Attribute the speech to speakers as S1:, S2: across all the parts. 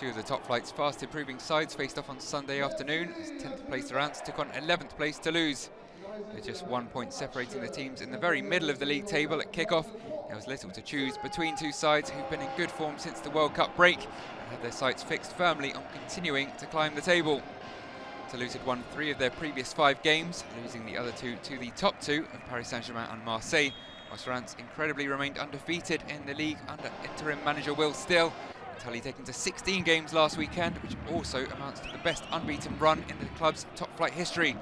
S1: Two of the top flight's fast improving sides faced off on Sunday afternoon as 10th place Reims took on 11th place Toulouse. With just one point separating the teams in the very middle of the league table at kick-off, there was little to choose between two sides who've been in good form since the World Cup break and had their sights fixed firmly on continuing to climb the table. Toulouse had won three of their previous five games, losing the other two to the top two of Paris Saint-Germain and Marseille, whilst Reims incredibly remained undefeated in the league under interim manager Will Still, tally taken to 16 games last weekend, which also amounts to the best unbeaten run in the club's top flight history.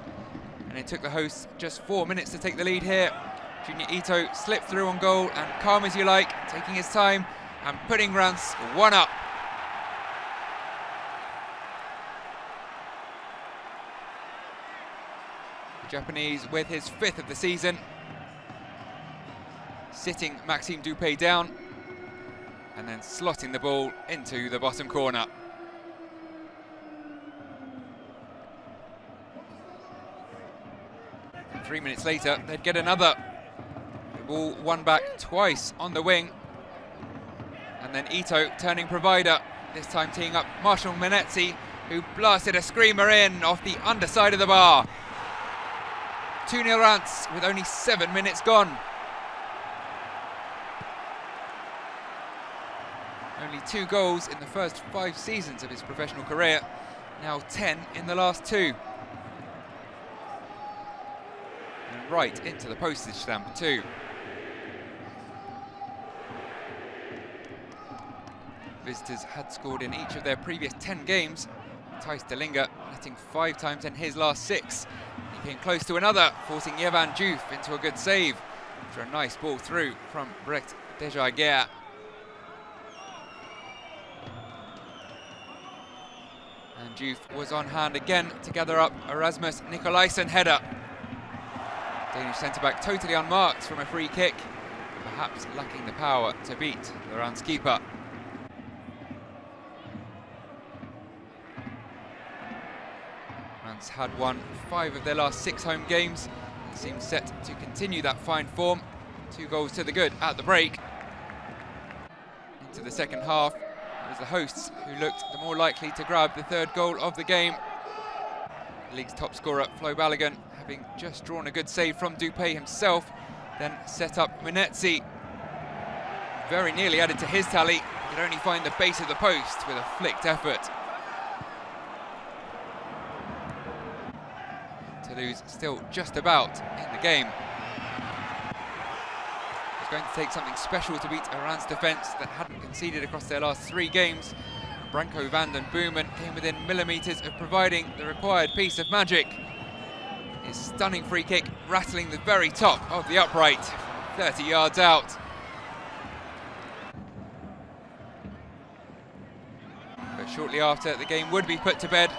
S1: And it took the hosts just four minutes to take the lead here. Junya Ito slipped through on goal and calm as you like, taking his time and putting Reims one up. The Japanese with his fifth of the season, sitting Maxime Dupé down and then slotting the ball into the bottom corner. Three minutes later, they'd get another. The ball won back twice on the wing. And then Ito turning provider, this time teeing up Marshall Munetsi, who blasted a screamer in off the underside of the bar. 2-0 Reims with only seven minutes gone. Only two goals in the first five seasons of his professional career, now 10 in the last two. And right into the postage stamp too. Visitors had scored in each of their previous 10 games. Thijs Dallinga netting five times in his last six. He came close to another, forcing Yehvann Diouf into a good save after a nice ball through from Brecht Dejaegere. And Diouf was on hand again to gather up Erasmus Nicolaisen header. Danish centre-back totally unmarked from a free kick, perhaps lacking the power to beat Laurent's keeper. Reims had won five of their last six home games and seemed set to continue that fine form. Two goals to the good at the break. Into the second half, it was the hosts who looked the more likely to grab the third goal of the game. The league's top scorer, Flo Balogun, having just drawn a good save from Dupé himself, then set up Munetsi. Very nearly added to his tally, he could only find the base of the post with a flicked effort. Toulouse still just about in the game going to take something special to beat Iran's defence that hadn't conceded across their last three games. Branco van den Boomen came within millimetres of providing the required piece of magic. His stunning free kick rattling the very top of the upright, 30 yards out. But shortly after, the game would be put to bed.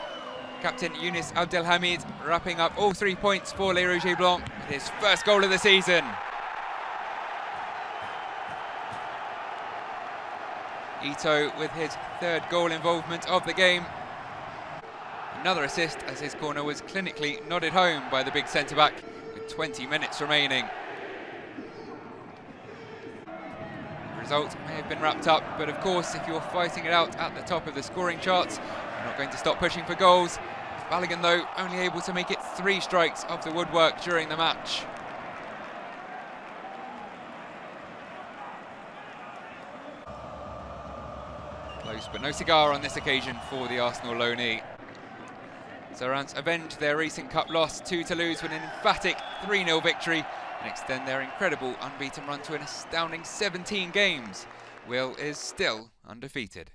S1: Captain Yunis Abdelhamid wrapping up all three points for Les Rouges et Blancs with his first goal of the season. Ito with his third goal involvement of the game. Another assist as his corner was clinically nodded home by the big centre-back with 20 minutes remaining. The result may have been wrapped up, but of course, if you're fighting it out at the top of the scoring charts, you're not going to stop pushing for goals. Balogun, though, only able to make it three strikes off the woodwork during the match. Close, but no cigar on this occasion for the Arsenal loanee. Reims avenge their recent cup loss two to Toulouse with an emphatic 3-0 victory and extend their incredible unbeaten run to an astounding 17 games. Will is still undefeated.